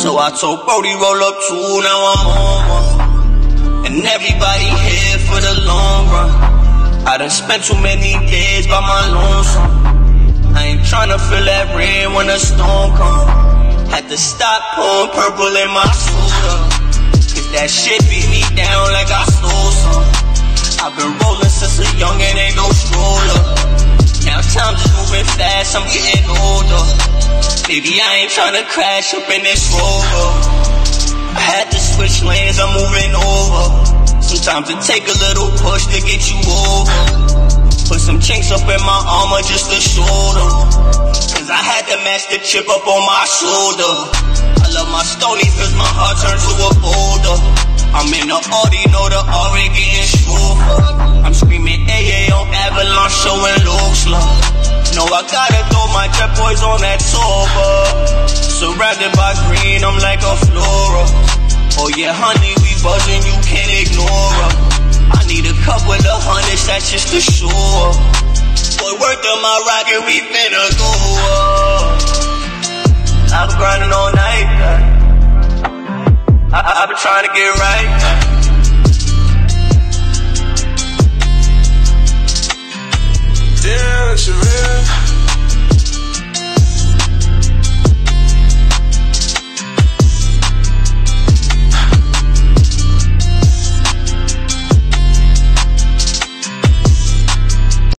I told Brody roll up too, now I'm on one. And everybody here for the long run. I done spent too many days by my lonesome. I ain't tryna feel that rain when the storm come. Had to stop pouring purple in my soda. Cause that shit beat me down like I fast, I'm getting older. Baby, I ain't tryna crash up in this rover. I had to switch lanes, I'm moving over. Sometimes it take a little push to get you over. Put some chinks up in my armor just to shoulder. Cause I had to match the chip up on my shoulder. I love my stonies cause my heart turned to a boulder. I'm in the Audi, know the Audi getting smoother. I'm screaming AA on Avalanche, showing looks love. No, I jet boys on that sofa. Surrounded by green, I'm like a flora. Oh yeah, honey, we buzzing, you can't ignore her. I need a couple of hundreds, that's just for sure. Boy, worth of my rocket, we finna go up. I've grinding all night. I- I been trying to get right.